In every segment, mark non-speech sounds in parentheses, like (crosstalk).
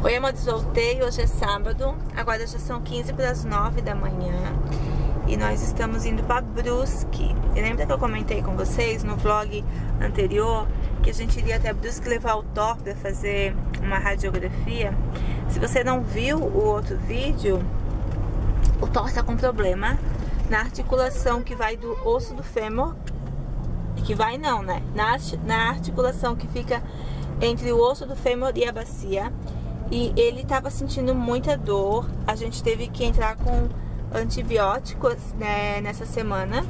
Oi, amores, voltei. Hoje é sábado. Agora já são 15 para as 9 da manhã. E nós estamos indo para Brusque. E lembra que eu comentei com vocês no vlog anterior que a gente iria até Brusque levar o Thor para fazer uma radiografia? Se você não viu o outro vídeo, o Thor tá com problema na articulação que vai do osso do fêmur. Que vai não, né? Na, na articulação que fica entre o osso do fêmur e a bacia e ele estava sentindo muita dor. A gente teve que entrar com antibióticos né, nessa semana,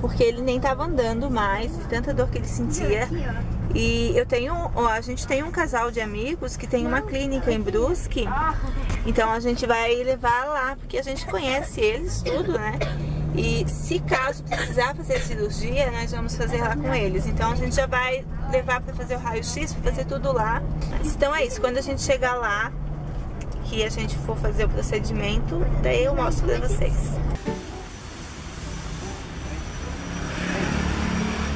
porque ele nem estava andando mais, de tanta dor que ele sentia. E eu tenho, a gente tem um casal de amigos que tem uma clínica em Brusque, então a gente vai levar lá, porque a gente conhece eles tudo, né? E se caso precisar fazer cirurgia, nós vamos fazer lá com eles. Então a gente já vai levar para fazer o raio-x, para fazer tudo lá. Então é isso, quando a gente chegar lá, que a gente for fazer o procedimento, daí eu mostro para vocês.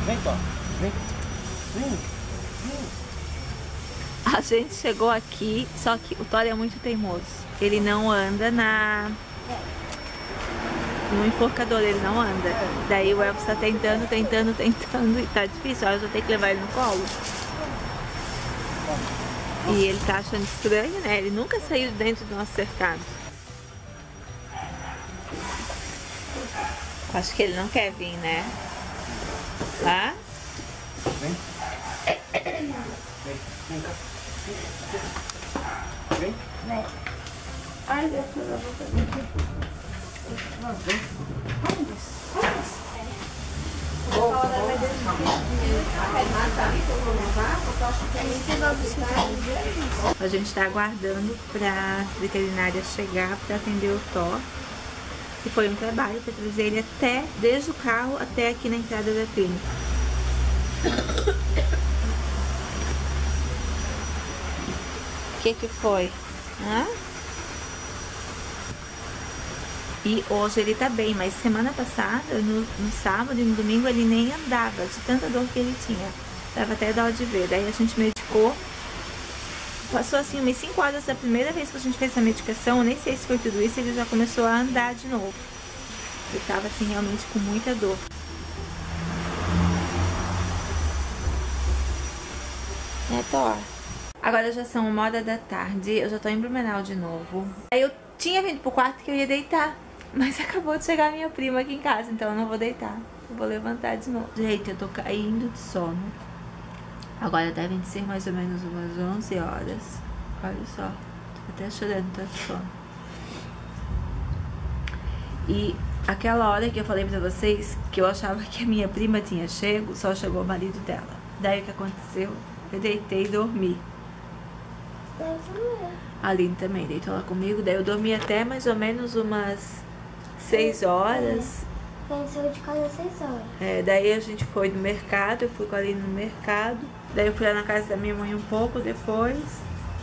Vem, Tó. Vem. Vem. A gente chegou aqui, só que o Thor é muito teimoso. Ele não anda na no enforcador, ele não anda. Daí o Elvis tá tentando, tentando, tentando e tá difícil. Olha, eu vou ter que levar ele no colo. E ele tá achando estranho, né? Ele nunca saiu dentro do nosso cercado. Acho que ele não quer vir, né? Lá? Vem. Vem, vem cá. Vem. Vem. Ai, Deus, eu vou fazer. A gente está aguardando para a veterinária chegar para atender o Thor. E foi um trabalho para trazer ele até, desde o carro até aqui na entrada da clínica. O que que foi? Hã? E hoje ele tá bem, mas semana passada, no, no, sábado e no domingo, ele nem andava, de tanta dor que ele tinha. Dava até dó de ver. Daí a gente medicou. Passou assim umas 5 horas da primeira vez que a gente fez essa medicação, nem sei se foi tudo isso, ele já começou a andar de novo. Ele tava assim realmente com muita dor. É, Thor. Agora já são uma hora da tarde, eu já tô em Blumenau de novo. Aí eu tinha vindo pro quarto que eu ia deitar. Mas (laughs) acabou de chegar minha prima aqui em casa, então eu não vou deitar. Eu vou levantar de novo. Gente, eu tô caindo de sono. Agora devem ser mais ou menos umas 11 horas. Olha só, tô até chorando tanto sono. E aquela hora que eu falei pra vocês que eu achava que a minha prima tinha chego, só chegou o marido dela. Daí o que aconteceu? Eu deitei e dormi. A Aline também deitou lá comigo, daí eu dormi até mais ou menos umas 6 horas. Pensou de casa às 6 horas. É, daí a gente foi no mercado, eu fui com a Aline no mercado. Daí eu fui lá na casa da minha mãe um pouco depois.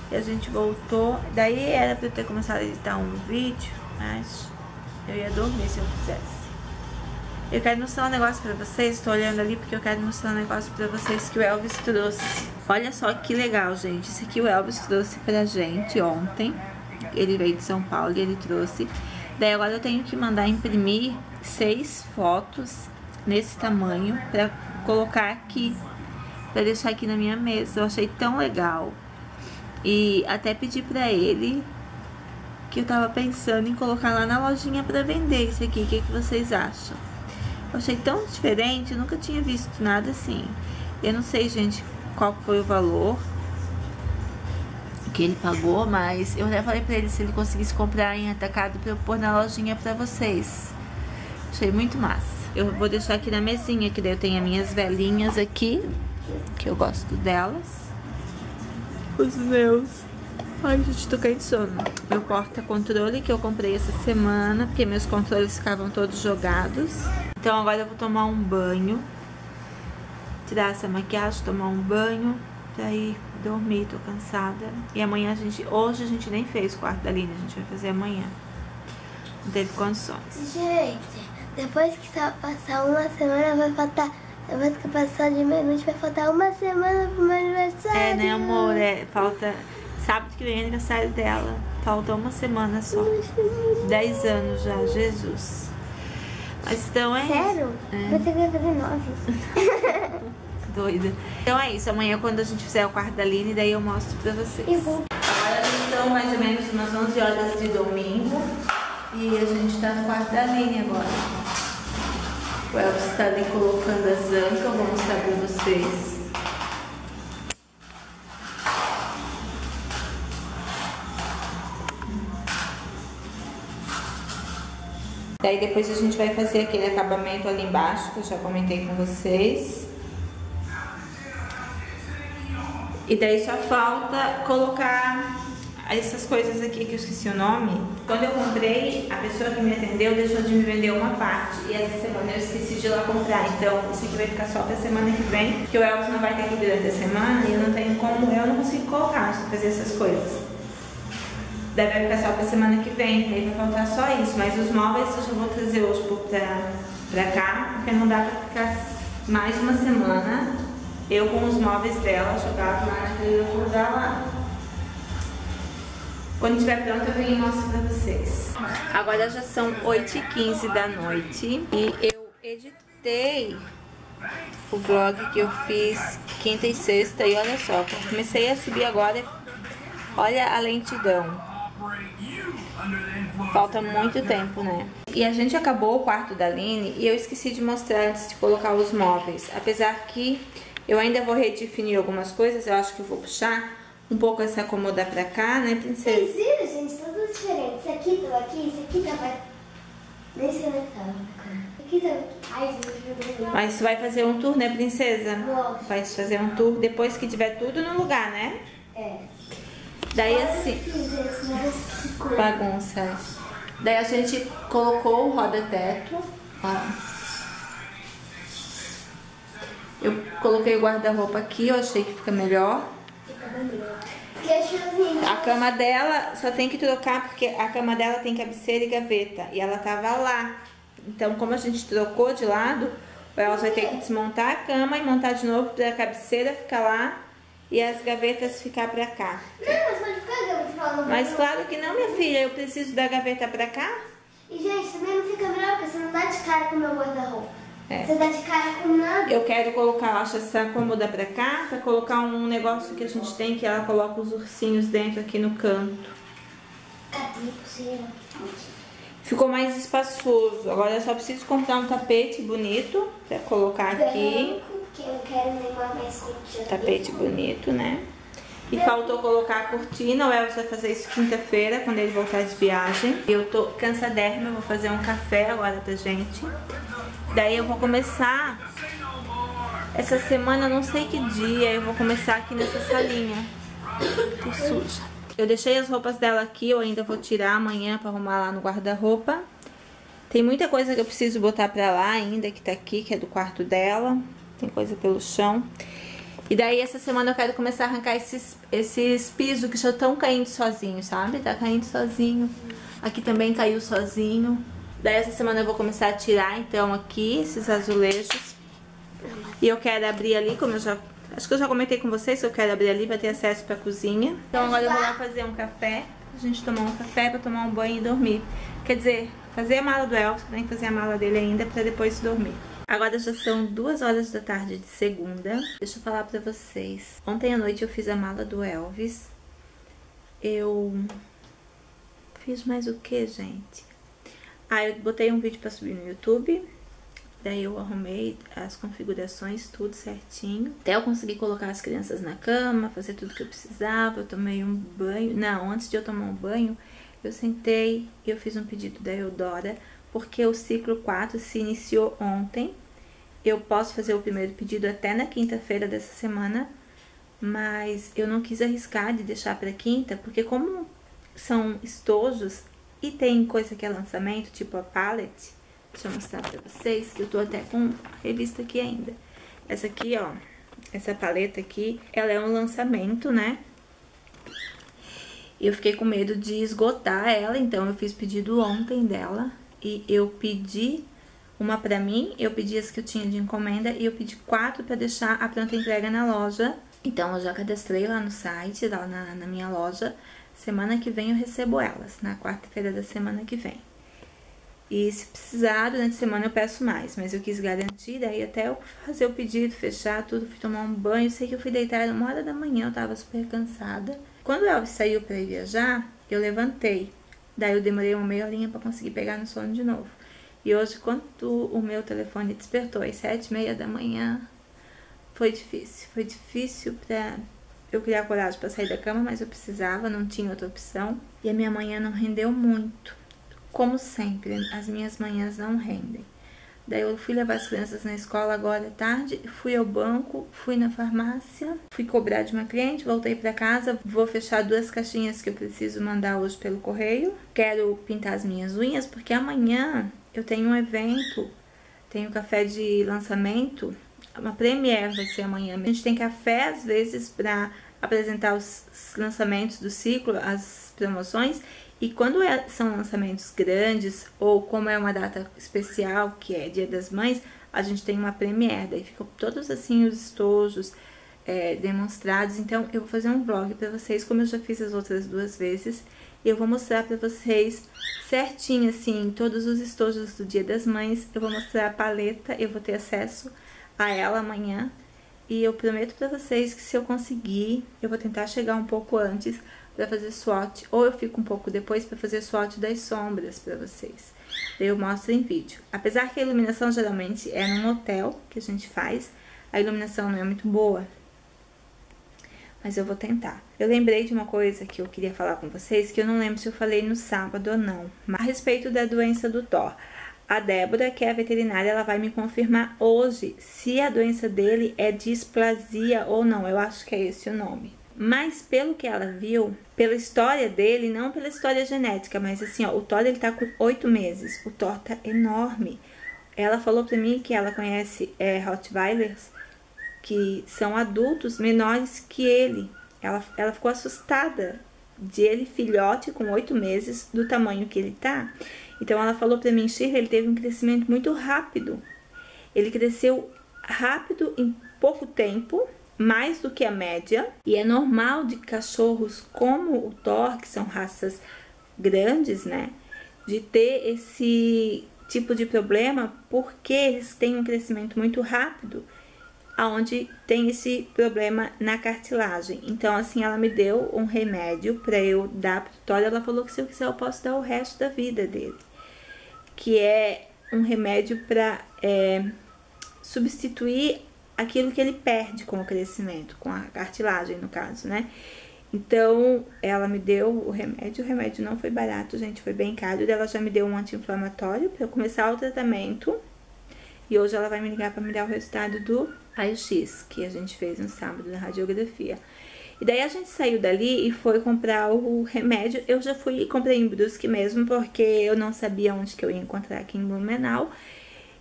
E a gente voltou. Daí era pra eu ter começado a editar um vídeo, mas eu ia dormir se eu fizesse. Eu quero mostrar um negócio pra vocês, tô olhando ali porque eu quero mostrar um negócio pra vocês que o Elvis trouxe. Olha só que legal, gente. Isso aqui o Elvis trouxe pra gente ontem. Ele veio de São Paulo e ele trouxe Daí agora eu tenho que mandar imprimir seis fotos nesse tamanho para colocar aqui, para deixar aqui na minha mesa. Eu achei tão legal. E até pedi para ele que eu tava pensando em colocar lá na lojinha para vender isso aqui. O que, que vocês acham? Eu achei tão diferente, eu nunca tinha visto nada assim. Eu não sei, gente, qual foi o valor que ele pagou, mas eu até falei pra ele se ele conseguisse comprar em atacado pra eu pôr na lojinha pra vocês. Achei muito massa. Eu vou deixar aqui na mesinha, que daí eu tenho as minhas velinhas aqui, que eu gosto delas. Os meus. Ai, gente, tô caindo de sono. Meu porta-controle que eu comprei essa semana, porque meus controles ficavam todos jogados. Então agora eu vou tomar um banho. Tirar essa maquiagem, tomar um banho pra ir dormir, tô cansada. E amanhã a gente, hoje a gente nem fez o quarto da Lina, a gente vai fazer amanhã. Não teve condições. Gente, depois que passar uma semana vai faltar, depois que passar de meia-noite vai faltar uma semana pro meu aniversário. É, né amor, é, falta Sábado que vem é aniversário dela. Falta uma semana só. 10 anos já, Jesus. Mas então é Sério? É. Você vai fazer nove. (laughs) doida. Então é isso. Amanhã, quando a gente fizer o quarto da Aline, daí eu mostro pra vocês. Vou. Agora são mais ou menos umas 11 horas de domingo. E a gente tá no quarto da Aline agora. O Elvis está ali colocando as ancas. Eu vou mostrar pra vocês. Daí depois a gente vai fazer aquele acabamento ali embaixo, que eu já comentei com vocês. E daí só falta colocar essas coisas aqui que eu esqueci o nome. Quando eu comprei, a pessoa que me atendeu deixou de me vender uma parte. E essa semana eu esqueci de ir lá comprar. Então isso aqui vai ficar só pra semana que vem. Porque o Elvis não vai ter aqui durante a semana e eu não tenho como, eu não consigo colocar fazer essas coisas. Daí vai ficar só pra semana que vem, daí vai faltar só isso. Mas os móveis eu já vou trazer hoje pra, pra cá, porque não dá pra ficar mais uma semana eu com os móveis dela jogados lá naquele outro lugar lá. Quando estiver pronto eu venho e mostro pra vocês. Agora já são 8h15 da noite e eu editei o vlog que eu fiz quinta e sexta e olha só, comecei a subir agora, olha a lentidão. Falta muito tempo, né? E a gente acabou o quarto da Aline e eu esqueci de mostrar antes de colocar os móveis. Apesar que eu ainda vou redefinir algumas coisas, eu acho que eu vou puxar um pouco essa cômoda pra cá, né, princesa? Vocês viram, gente? Todas diferentes. Esse aqui tava aqui, esse aqui tava... Nem sei onde tava. Aqui tava aqui. Ai, gente, Mas tu vai fazer um tour, né, princesa? Vou. Vai fazer um tour depois que tiver tudo no lugar, né? É. Daí assim... Bagunça. Daí a gente colocou o roda-teto, ó. Eu coloquei o guarda-roupa aqui, eu achei que fica melhor. A cama dela só tem que trocar porque a cama dela tem cabeceira e gaveta e ela tava lá. Então, como a gente trocou de lado, ela vai ter que desmontar a cama e montar de novo para a cabeceira ficar lá e as gavetas ficar pra cá. Não, mas pode ficar, Gabi, falando. Mas claro que não, minha filha, eu preciso da gaveta pra cá. E, gente, também não fica melhor, porque você não dá de cara com o meu guarda-roupa. É. Você dá de cara com nada. Eu quero colocar, eu acho, essa cômoda pra cá, pra colocar um negócio que a gente tem que ela coloca os ursinhos dentro aqui no canto. Cadê pulseira? Ficou mais espaçoso. Agora eu só preciso comprar um tapete bonito pra colocar aqui. Tapete bonito, né? E faltou colocar a cortina. O Elvis vai fazer isso quinta-feira, quando ele voltar de viagem. Eu tô cansadérrima, eu vou fazer um café agora pra gente. Daí eu vou começar essa semana, não sei que dia, eu vou começar aqui nessa salinha. Tô suja. Eu deixei as roupas dela aqui, eu ainda vou tirar amanhã pra arrumar lá no guarda-roupa. Tem muita coisa que eu preciso botar pra lá ainda, que tá aqui, que é do quarto dela. Tem coisa pelo chão. E daí essa semana eu quero começar a arrancar esses, esses pisos que já estão caindo sozinho, sabe? Tá caindo sozinho. Aqui também caiu sozinho. Daí essa semana eu vou começar a tirar então aqui esses azulejos. E eu quero abrir ali, como eu já... Acho que eu já comentei com vocês que eu quero abrir ali pra ter acesso pra cozinha. Então agora eu vou lá fazer um café. A gente tomar um café pra tomar um banho e dormir. Quer dizer, fazer a mala do Elton, tem que fazer a mala dele ainda pra depois dormir. Agora já são duas horas da tarde de segunda. Deixa eu falar pra vocês. Ontem à noite eu fiz a mala do Elvis. Eu fiz mais o que, gente? Ah, eu botei um vídeo pra subir no YouTube. Daí eu arrumei as configurações, tudo certinho. Até eu conseguir colocar as crianças na cama, fazer tudo que eu precisava. Eu tomei um banho. Não, antes de eu tomar um banho, eu sentei e eu fiz um pedido da Eudora, porque o ciclo 4 se iniciou ontem. Eu posso fazer o primeiro pedido até na quinta-feira dessa semana, mas eu não quis arriscar de deixar para quinta, porque como são estojos e tem coisa que é lançamento, tipo a palette, deixa eu mostrar pra vocês, eu tô até com revista aqui ainda. Essa aqui, ó, essa paleta aqui, ela é um lançamento, né? Eu fiquei com medo de esgotar ela, então eu fiz pedido ontem dela. E eu pedi uma pra mim, eu pedi as que eu tinha de encomenda e eu pedi quatro pra deixar a pronta entrega na loja. Então eu já cadastrei lá no site, lá na, na minha loja. Semana que vem eu recebo elas, na quarta-feira da semana que vem. E se precisar, durante a semana eu peço mais, mas eu quis garantir, daí até eu fazer o pedido, fechar tudo, fui tomar um banho. Sei que eu fui deitar uma hora da manhã, eu tava super cansada. Quando Elvis saiu para ir viajar, eu levantei. Daí eu demorei uma meia horinha para conseguir pegar no sono de novo. E hoje, quando o meu telefone despertou às sete e meia da manhã, foi difícil. Foi difícil para eu criar coragem para sair da cama, mas eu precisava, não tinha outra opção. E a minha manhã não rendeu muito. Como sempre, as minhas manhãs não rendem. Daí eu fui levar as crianças na escola agora à tarde, fui ao banco, fui na farmácia, fui cobrar de uma cliente, voltei para casa, vou fechar duas caixinhas que eu preciso mandar hoje pelo correio. Quero pintar as minhas unhas porque amanhã eu tenho um evento, tenho café de lançamento, uma premiere vai ser amanhã. A gente tem café às vezes para apresentar os lançamentos do ciclo, as promoções e quando é, são lançamentos grandes ou como é uma data especial, que é Dia das Mães, a gente tem uma premiere, daí ficam todos assim os estojos é, demonstrados. Então eu vou fazer um vlog para vocês, como eu já fiz as outras duas vezes. E eu vou mostrar para vocês certinho assim, todos os estojos do Dia das Mães. Eu vou mostrar a paleta, eu vou ter acesso a ela amanhã. E eu prometo para vocês que se eu conseguir, eu vou tentar chegar um pouco antes para fazer swatch, ou eu fico um pouco depois para fazer swatch das sombras para vocês. Daí eu mostro em vídeo. Apesar que a iluminação geralmente é num hotel que a gente faz, a iluminação não é muito boa, mas eu vou tentar. Eu lembrei de uma coisa que eu queria falar com vocês, que eu não lembro se eu falei no sábado ou não, mas a respeito da doença do Thor. A Débora, que é a veterinária, ela vai me confirmar hoje se a doença dele é displasia ou não. Eu acho que é esse o nome. Mas pelo que ela viu, pela história dele, não pela história genética, mas assim, ó, o Thor ele tá com oito meses, o Thor tá enorme. Ela falou pra mim que ela conhece é, Rottweilers que são adultos menores que ele. Ela, ela ficou assustada de ele, filhote, com oito meses, do tamanho que ele tá. Então ela falou pra mim, Shirley, ele teve um crescimento muito rápido. Ele cresceu rápido em pouco tempo mais do que a média, e é normal de cachorros como o Thor, que são raças grandes, né, de ter esse tipo de problema porque eles têm um crescimento muito rápido, aonde tem esse problema na cartilagem. Então, assim, ela me deu um remédio para eu dar pro Thor, ela falou que se eu quiser eu posso dar o resto da vida dele, que é um remédio para é, substituir aquilo que ele perde com o crescimento, com a cartilagem, no caso, né? Então, ela me deu o remédio, o remédio não foi barato, gente, foi bem caro. Ela já me deu um anti-inflamatório para eu começar o tratamento. E hoje ela vai me ligar para me dar o resultado do raio-x que a gente fez no sábado na radiografia. E daí a gente saiu dali e foi comprar o remédio. Eu já fui e comprei em Brusque mesmo, porque eu não sabia onde que eu ia encontrar aqui em Blumenau.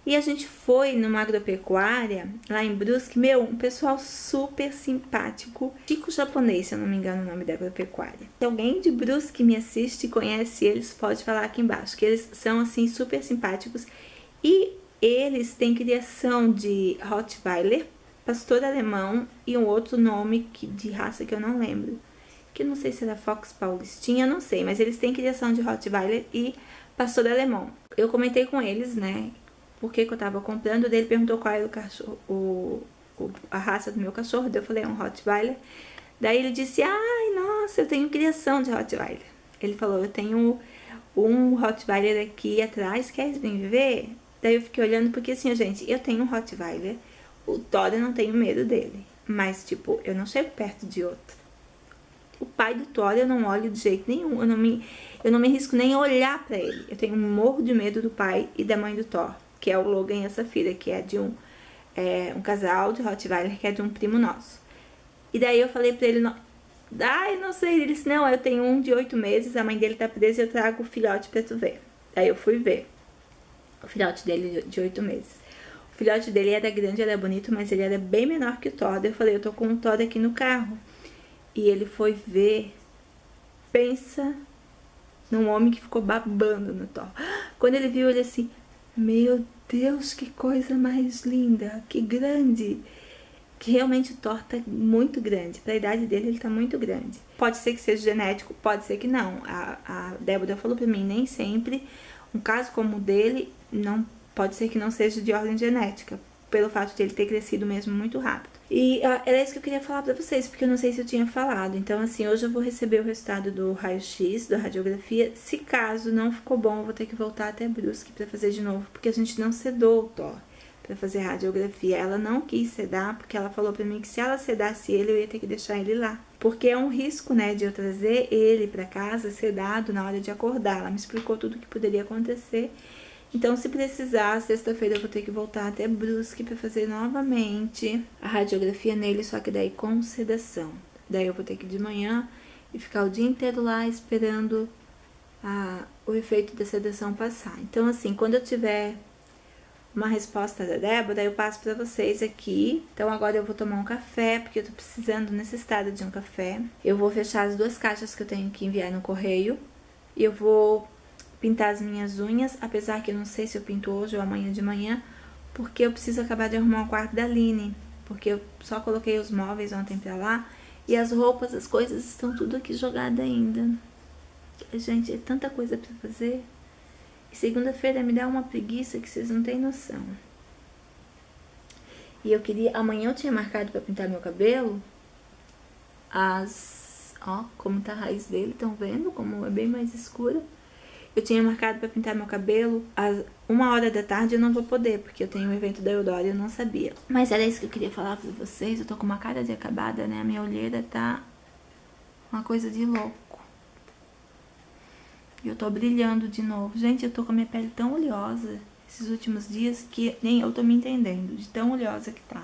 E a gente foi numa agropecuária lá em Brusque, meu, um pessoal super simpático, Chico japonês, se eu não me engano o nome da agropecuária. Se alguém de Brusque me assiste e conhece eles, pode falar aqui embaixo, que eles são assim super simpáticos e eles têm criação de Rottweiler, pastor alemão e um outro nome que, de raça que eu não lembro. Que não sei se era Fox Paulistinha, não sei, mas eles têm criação de Rottweiler e pastor alemão. Eu comentei com eles, né, por que, que eu tava comprando. Ele perguntou qual era o cachorro, o, o, a raça do meu cachorro. Daí eu falei, é um Rottweiler. Daí ele disse, ai, nossa, eu tenho criação de Rottweiler. Ele falou, eu tenho um Rottweiler aqui atrás, quer vir ver? Daí eu fiquei olhando, porque assim, gente, eu tenho um Rottweiler, o Thor eu não tenho medo dele. Mas, tipo, eu não chego perto de outro. O pai do Thor eu não olho de jeito nenhum. Eu não me, eu não me risco nem a olhar para ele. Eu tenho um morro de medo do pai e da mãe do Thor que é o Logan e a Safira, que é de um, é, um casal de Rottweiler, que é de um primo nosso. E daí eu falei pra ele, ai, não sei, ele disse, não, eu tenho um de oito meses, a mãe dele tá presa e eu trago o filhote pra tu ver. Daí eu fui ver o filhote dele de oito meses. O filhote dele era grande, era bonito, mas ele era bem menor que o. Daí eu falei, eu tô com o Thor aqui no carro. E ele foi ver, pensa num homem que ficou babando no Thor. Quando ele viu ele assim, meu Deus, que coisa mais linda, que grande. que realmente o Thor tá muito grande. Pra idade dele, ele tá muito grande. Pode ser que seja genético, pode ser que não. A, a Débora falou pra mim, nem sempre. Um caso como o dele, não pode ser que não seja de ordem genética, pelo fato de ele ter crescido mesmo muito rápido. E uh, era isso que eu queria falar pra vocês, porque eu não sei se eu tinha falado. Então, assim, hoje eu vou receber o resultado do raio-x, da radiografia. Se caso não ficou bom, eu vou ter que voltar até Brusque pra fazer de novo, porque a gente não sedou o Thor para fazer radiografia. Ela não quis sedar, porque ela falou para mim que se ela sedasse ele, eu ia ter que deixar ele lá. Porque é um risco, né, de eu trazer ele para casa sedado na hora de acordar. Ela me explicou tudo o que poderia acontecer. Então, se precisar, sexta-feira eu vou ter que voltar até Brusque para fazer novamente a radiografia nele, só que daí com sedação. Daí eu vou ter que ir de manhã e ficar o dia inteiro lá esperando a, o efeito da sedação passar. Então, assim, quando eu tiver uma resposta da Débora, eu passo para vocês aqui. Então agora eu vou tomar um café, porque eu tô precisando necessitada de um café. Eu vou fechar as duas caixas que eu tenho que enviar no correio. E eu vou pintar as minhas unhas, apesar que eu não sei se eu pinto hoje ou amanhã de manhã, porque eu preciso acabar de arrumar o quarto da Aline, porque eu só coloquei os móveis ontem pra lá e as roupas, as coisas estão tudo aqui jogada ainda. Gente, é tanta coisa pra fazer. Segunda-feira me dá uma preguiça que vocês não têm noção. E eu queria. Amanhã eu tinha marcado para pintar meu cabelo. As. Ó, como tá a raiz dele, estão vendo? Como é bem mais escura. Eu tinha marcado para pintar meu cabelo às uma hora da tarde eu não vou poder, porque eu tenho um evento da Eudora e eu não sabia. Mas era isso que eu queria falar para vocês. Eu tô com uma cara de acabada, né? A minha olheira tá uma coisa de louco. E eu tô brilhando de novo. Gente, eu tô com a minha pele tão oleosa esses últimos dias que nem eu tô me entendendo de tão oleosa que tá.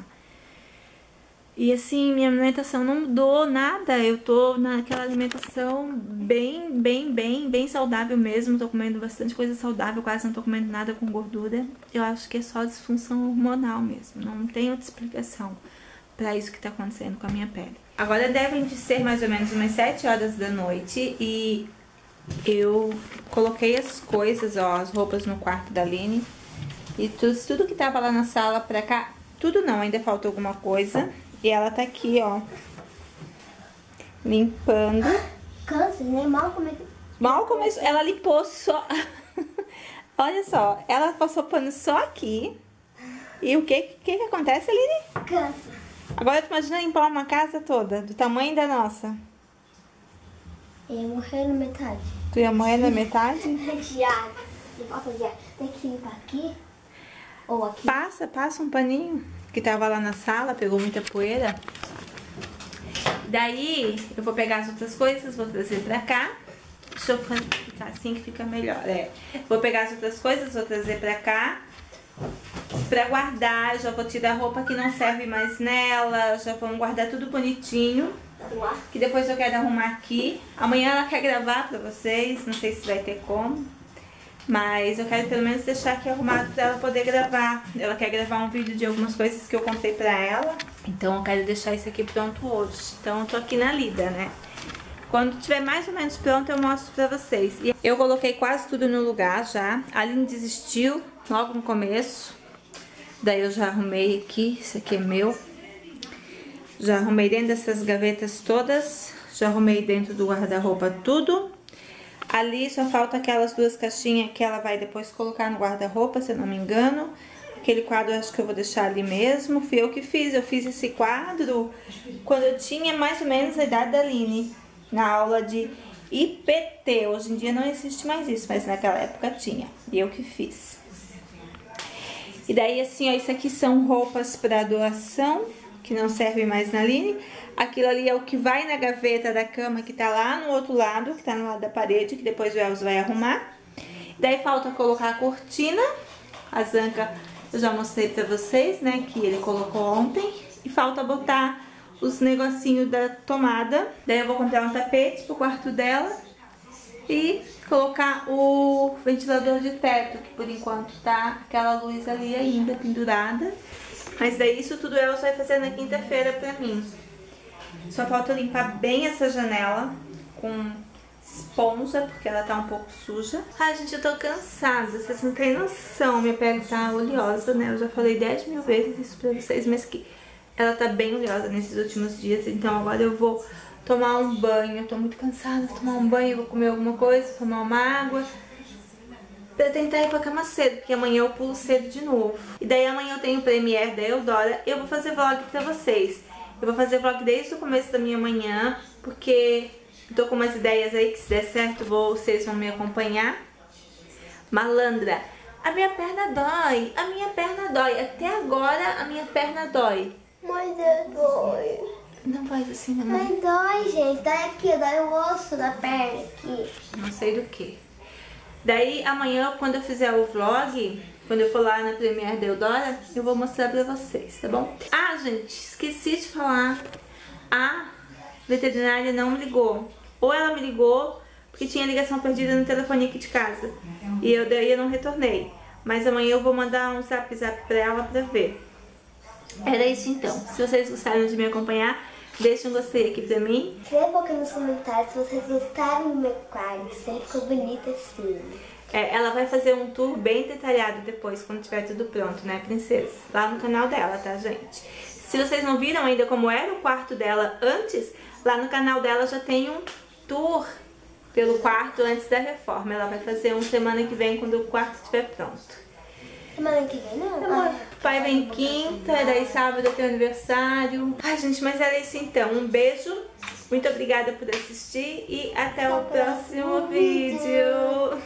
E assim, minha alimentação não mudou nada. Eu tô naquela alimentação bem, bem, bem, bem saudável mesmo. Tô comendo bastante coisa saudável, quase não tô comendo nada com gordura. Eu acho que é só disfunção hormonal mesmo. Não tem outra explicação para isso que tá acontecendo com a minha pele. Agora devem de ser mais ou menos umas 7 horas da noite e eu coloquei as coisas, ó, as roupas no quarto da Aline. E tudo, tudo que tava lá na sala pra cá, tudo não, ainda falta alguma coisa. E ela tá aqui, ó, limpando. Cansa, né? Mal começou. Mal começou, ela limpou só... (laughs) Olha só, ela passou pano só aqui. E o que que, que acontece, Aline? Cansa. Agora tu imagina limpar uma casa toda, do tamanho da nossa. Eu ia morrer na metade. Tu ia morrer na metade? (laughs) Posso fazer. Tem que limpar aqui ou aqui. Passa, passa um paninho que tava lá na sala, pegou muita poeira. Daí eu vou pegar as outras coisas, vou trazer pra cá. Deixa eu tá assim que fica melhor. É. Vou pegar as outras coisas, vou trazer pra cá. Pra guardar, já vou tirar a roupa que não serve mais nela. Já vamos guardar tudo bonitinho. Que depois eu quero arrumar aqui. Amanhã ela quer gravar pra vocês, não sei se vai ter como. Mas eu quero pelo menos deixar aqui arrumado pra ela poder gravar. Ela quer gravar um vídeo de algumas coisas que eu contei pra ela. Então eu quero deixar isso aqui pronto hoje. Então eu tô aqui na lida, né? Quando tiver mais ou menos pronto eu mostro pra vocês. E eu coloquei quase tudo no lugar já. A Aline desistiu logo no começo. Daí eu já arrumei aqui, isso aqui é meu. Já arrumei dentro dessas gavetas todas, já arrumei dentro do guarda-roupa tudo. Ali só falta aquelas duas caixinhas que ela vai depois colocar no guarda-roupa, se eu não me engano. Aquele quadro eu acho que eu vou deixar ali mesmo. Fui eu que fiz, eu fiz esse quadro quando eu tinha mais ou menos a idade da Aline, na aula de IPT. Hoje em dia não existe mais isso, mas naquela época tinha. E eu que fiz. E daí assim, ó, isso aqui são roupas para doação que não serve mais na Line. Aquilo ali é o que vai na gaveta da cama que tá lá no outro lado, que tá no lado da parede, que depois o Elzo vai arrumar. Daí falta colocar a cortina, a zanca eu já mostrei pra vocês, né, que ele colocou ontem. E falta botar os negocinhos da tomada. Daí eu vou comprar um tapete pro quarto dela e colocar o ventilador de teto, que por enquanto tá aquela luz ali ainda pendurada. Mas daí isso tudo ela vai fazer na quinta-feira pra mim. Só falta limpar bem essa janela com esponja, porque ela tá um pouco suja. Ai, gente, eu tô cansada, vocês não têm noção. Minha pele tá oleosa, né? Eu já falei 10 mil vezes isso pra vocês, mas que ela tá bem oleosa nesses últimos dias, então agora eu vou tomar um banho. Eu tô muito cansada, vou tomar um banho, vou comer alguma coisa, tomar uma água. Pra tentar ir pra cama cedo, porque amanhã eu pulo cedo de novo. E daí amanhã eu tenho o Premiere da Eudora e eu vou fazer vlog pra vocês. Eu vou fazer vlog desde o começo da minha manhã, porque tô com umas ideias aí que se der certo vocês vão me acompanhar. Malandra, a minha perna dói, a minha perna dói. Até agora a minha perna dói. Mas é dói. Não faz assim, mamãe. Mas dói, gente. Dói aqui, dói o osso da perna aqui. Não sei do que. Daí amanhã, quando eu fizer o vlog, quando eu for lá na Premiere da Eudora, eu vou mostrar pra vocês, tá bom? Ah, gente, esqueci de falar. A veterinária não me ligou. Ou ela me ligou porque tinha ligação perdida no telefone aqui de casa. E eu daí eu não retornei. Mas amanhã eu vou mandar um zap zap pra ela pra ver. Era isso então. Se vocês gostaram de me acompanhar, deixem um gostei aqui pra mim. Escreva aqui nos comentários se vocês gostaram do meu quarto. Sempre ficou bonito assim. É, ela vai fazer um tour bem detalhado depois, quando tiver tudo pronto, né, princesa? Lá no canal dela, tá, gente? Se vocês não viram ainda como era o quarto dela antes, lá no canal dela já tem um tour pelo quarto antes da reforma. Ela vai fazer um semana que vem quando o quarto estiver pronto. Semana que vem não? O pai vem quinta, daí sábado é teu aniversário. Ai, gente, mas era isso então. Um beijo, muito obrigada por assistir e até, o próximo vídeo.